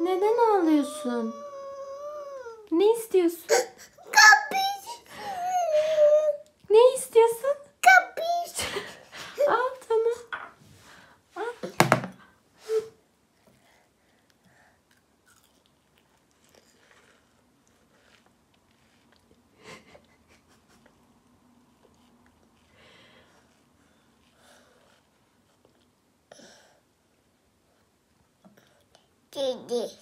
Neden ağlıyorsun? Ne istiyorsun? Kapış. Ne istiyorsun? did this.